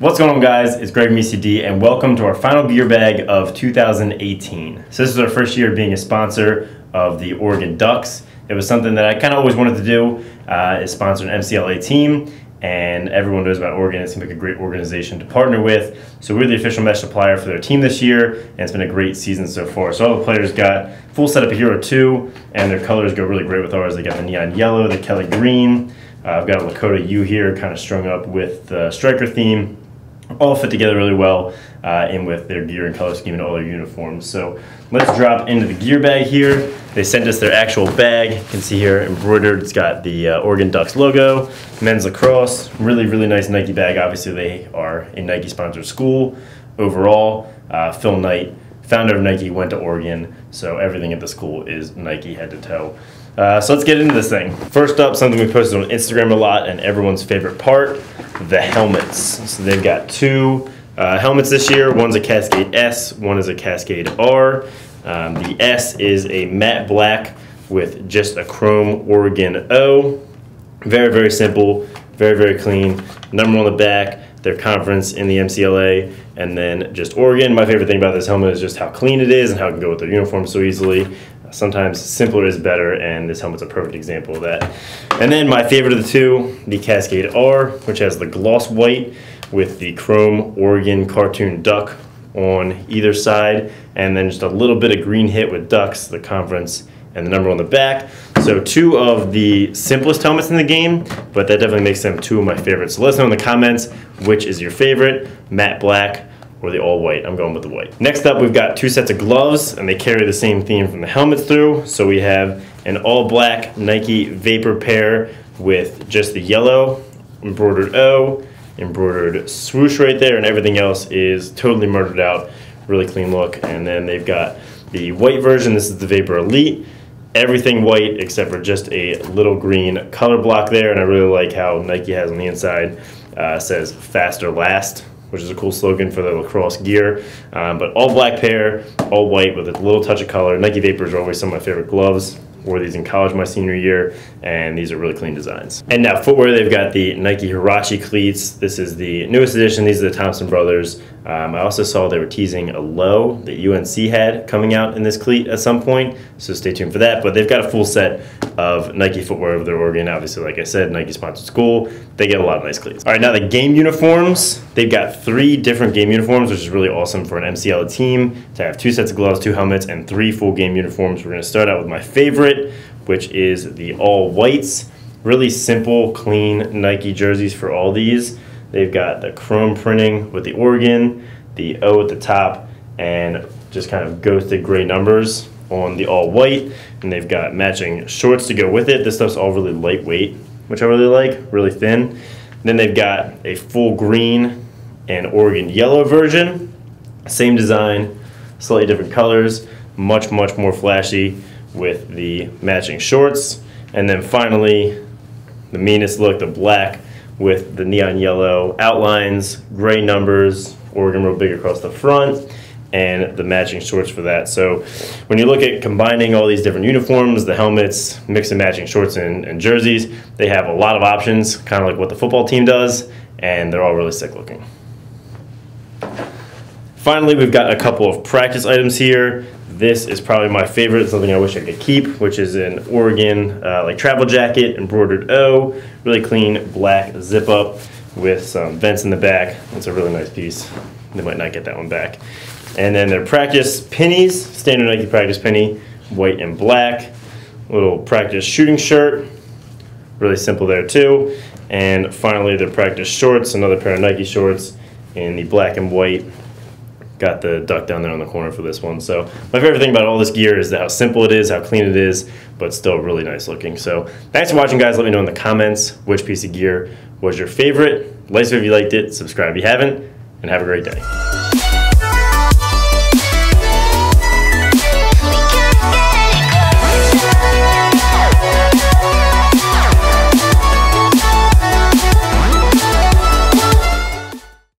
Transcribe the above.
What's going on guys, it's Greg ECD and welcome to our final gear bag of 2018. So this is our first year being a sponsor of the Oregon Ducks. It was something that I kind of always wanted to do, uh, is sponsor an MCLA team and everyone knows about Oregon. It seems like a great organization to partner with. So we're the official mesh supplier for their team this year, and it's been a great season so far. So all the players got full setup of Hero 2, and their colors go really great with ours. They got the neon yellow, the Kelly green. Uh, I've got a Lakota U here, kind of strung up with the striker theme all fit together really well uh, in with their gear and color scheme and all their uniforms. So let's drop into the gear bag here. They sent us their actual bag. You can see here embroidered. It's got the uh, Oregon Ducks logo, men's lacrosse. Really, really nice Nike bag. Obviously, they are a Nike sponsored school. Overall, uh, Phil Knight, founder of Nike, went to Oregon. So everything at the school is Nike head to toe. Uh, so let's get into this thing. First up, something we posted on Instagram a lot and everyone's favorite part, the helmets. So they've got two uh, helmets this year. One's a Cascade S, one is a Cascade R. Um, the S is a matte black with just a chrome Oregon O. Very, very simple, very, very clean. Number on the back, their conference in the MCLA, and then just Oregon. My favorite thing about this helmet is just how clean it is and how it can go with their uniform so easily sometimes simpler is better, and this helmet's a perfect example of that. And then my favorite of the two, the Cascade R, which has the gloss white with the chrome Oregon cartoon duck on either side, and then just a little bit of green hit with ducks, the conference, and the number on the back. So two of the simplest helmets in the game, but that definitely makes them two of my favorites. So let us know in the comments which is your favorite, matte black or the all white. I'm going with the white. Next up, we've got two sets of gloves, and they carry the same theme from the helmets through. So we have an all black Nike Vapor pair with just the yellow embroidered O, embroidered swoosh right there, and everything else is totally murdered out. Really clean look. And then they've got the white version. This is the Vapor Elite. Everything white except for just a little green color block there. And I really like how Nike has on the inside uh, says faster last which is a cool slogan for the lacrosse gear. Um, but all black pair, all white with a little touch of color. Nike Vapors are always some of my favorite gloves. Wore these in college my senior year, and these are really clean designs. And now footwear, they've got the Nike Huarache cleats. This is the newest edition. These are the Thompson Brothers. Um, I also saw they were teasing a low that UNC had coming out in this cleat at some point, so stay tuned for that. But they've got a full set of Nike footwear over their Oregon. Obviously, like I said, Nike sponsored school. They get a lot of nice cleats. All right, now the game uniforms. They've got three different game uniforms, which is really awesome for an MCL team to have two sets of gloves, two helmets, and three full game uniforms. We're going to start out with my favorite, which is the all whites. Really simple, clean Nike jerseys for all these. They've got the chrome printing with the Oregon, the O at the top, and just kind of ghosted gray numbers on the all white. And they've got matching shorts to go with it. This stuff's all really lightweight, which I really like, really thin. Then they've got a full green and Oregon yellow version. Same design, slightly different colors, much, much more flashy with the matching shorts. And then finally, the meanest look, the black with the neon yellow outlines, gray numbers, Oregon real big across the front, and the matching shorts for that. So when you look at combining all these different uniforms, the helmets, mix and matching shorts and, and jerseys, they have a lot of options, kind of like what the football team does, and they're all really sick looking. Finally, we've got a couple of practice items here. This is probably my favorite, something I wish I could keep, which is an Oregon uh, like travel jacket, embroidered O, really clean black zip up with some vents in the back. It's a really nice piece. They might not get that one back. And then their practice pennies, standard Nike practice penny, white and black. Little practice shooting shirt, really simple there too. And finally their practice shorts, another pair of Nike shorts in the black and white got the duck down there on the corner for this one. So my favorite thing about all this gear is how simple it is, how clean it is, but still really nice looking. So thanks for watching, guys. Let me know in the comments which piece of gear was your favorite. Like if you liked it, subscribe if you haven't, and have a great day.